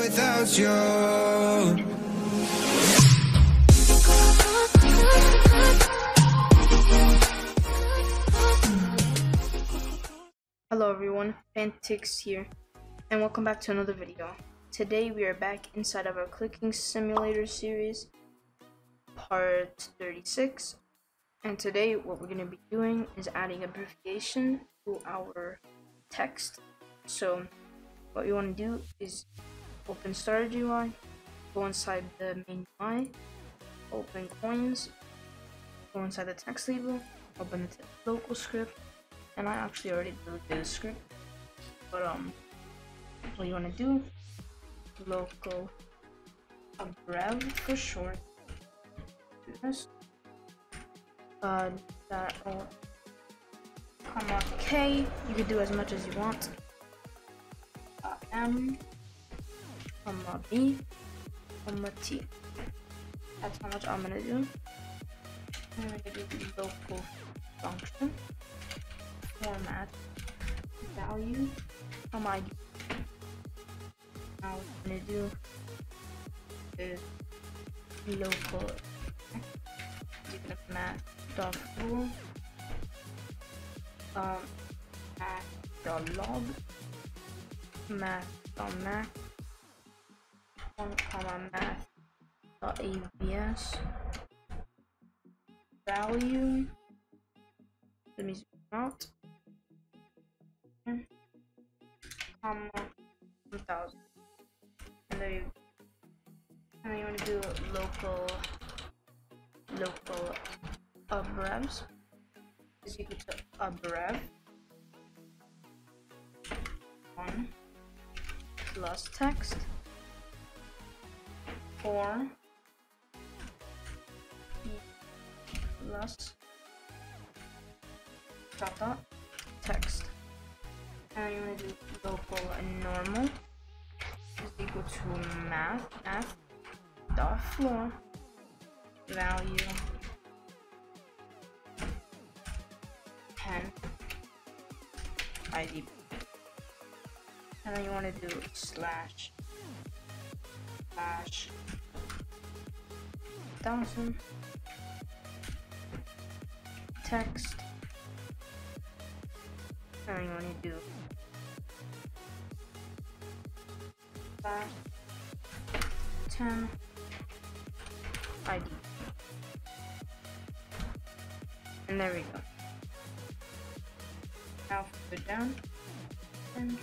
without you. Hello everyone, Phantix here, and welcome back to another video. Today we are back inside of our clicking simulator series, part 36, and today what we're going to be doing is adding abbreviation to our text. So what you want to do is open Starter UI, go inside the main UI, open coins, go inside the text label, open the local script, and I actually already did the script, but um, what you want to do, local abrev for short, this, uh, that or comma k, you can do as much as you want, uh, m, comma b, comma t. That's how much I'm gonna do. I'm gonna do the local function format value from ID. Now I'm gonna do is local math dot rule um math dot log math dot math one comma math. Dot abs value. Let me zoom out comma 1000 and there you and then you want to do local local abrevs is equal to abrev one. Plus text four. Plus. Dot dot. Text. And you want to do local and normal. Is equal to math math dot floor value 10 id and then you want to do slash slash thousand text. You want to do slash 10 ID. And there we go. Now go down and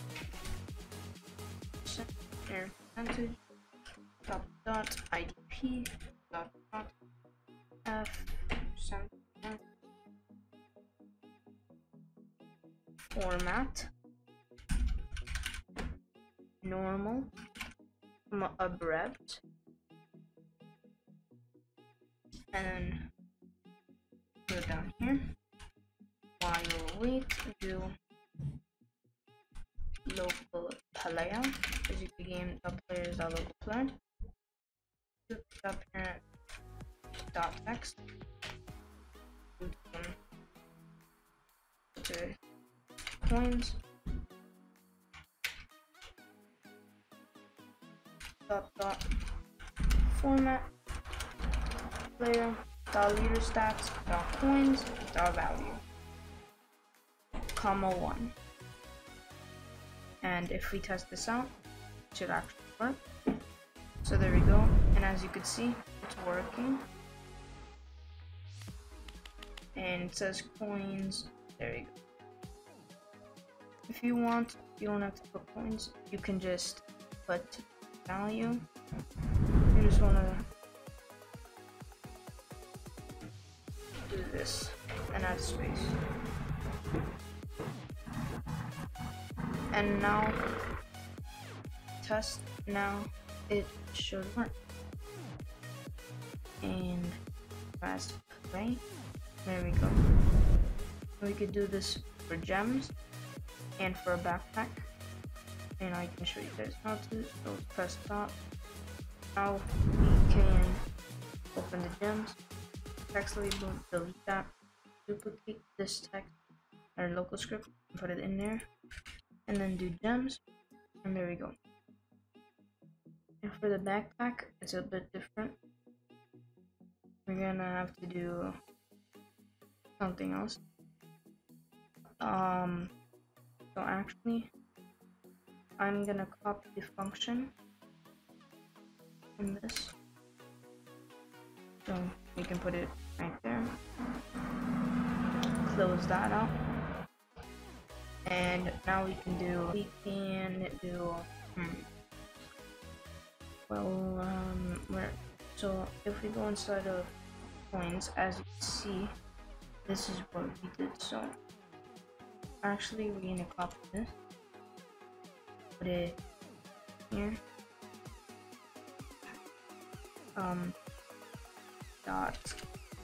there percentage dot IDP dot dot F. Format. Normal. Abrev and then go down here. While wait do local player. As you game the player is our local player parent dot text Okay. coins dot dot format player dot leader stats dot coins dot value comma one and if we test this out it should actually work so there we go. And as you can see it's working. And it says coins. There you go. If you want you don't have to put coins. You can just put value. You just want to do this and add space. And now, test now, it should work. And press play. There we go. We could do this for gems and for a backpack and I can show you guys how to. So press stop. Now we can open the gems, text label, delete that, duplicate this text, our local script, put it in there, and then do gems, and there we go. And for the backpack, it's a bit different. We're gonna have to do something else. Um, so actually, I'm gonna copy the function in this. So we can put it right there. Close that out. And now we can do, we can do, hmm. Well, um, where, so if we go inside of coins, as you can see, this is what we did. So actually, we're gonna copy this, put it here. Um, dot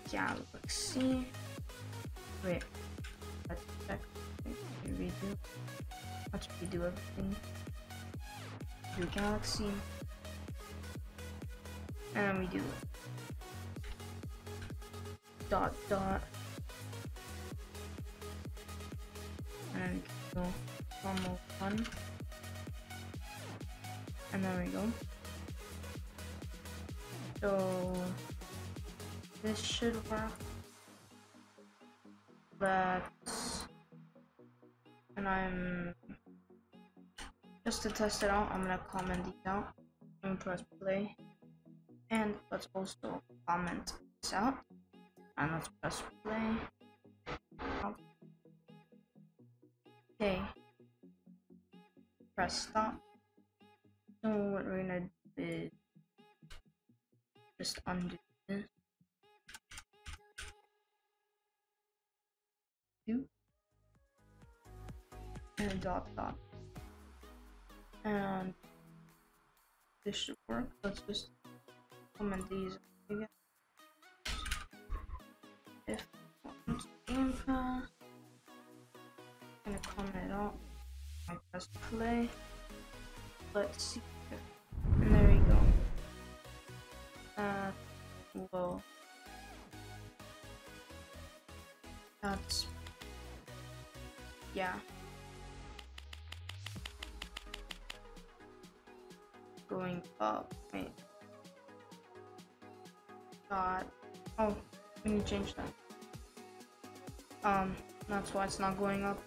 galaxy. Wait, let's check. Redo. Let's redo everything. Do galaxy and we do dot dot. And go normal one. And there we go. So this should work. But and I'm just to test it out I'm gonna comment these out. And press play and let's also comment this out and let's press play. Okay. Press stop. So what we're gonna do is just undo this. Do and dot dot. And this should work. Let's just comment these. If pass, gonna comment it out. I press play. Let's see. And there we go. Uh, whoa. That's yeah. Going up. Wait oh we need to change that. Um that's why it's not going up.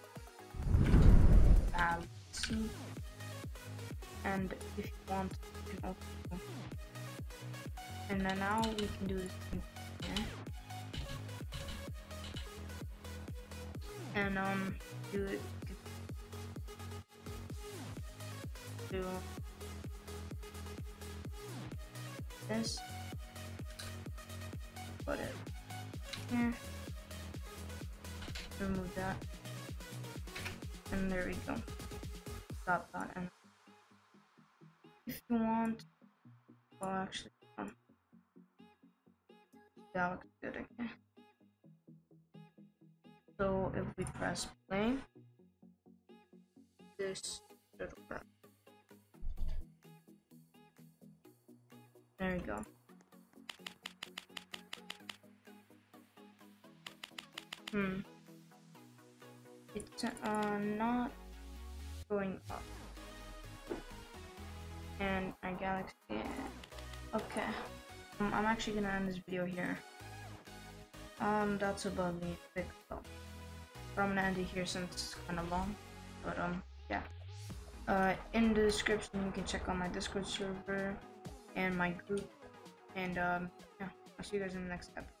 See and if you want you can also and then now we can do this here. And um do it. Do this put it here. Remove that. And there we go. Stop that. And if you want, well, actually, um, that looks good again. So if we press play, this Hmm. It's uh, not going up. And our galaxy. Okay. Um, I'm actually gonna end this video here. Um, that's about me though. But I'm gonna end it here since it's kind of long. But um, yeah. Uh, in the description you can check out my Discord server and my group. And um, yeah, I'll see you guys in the next episode.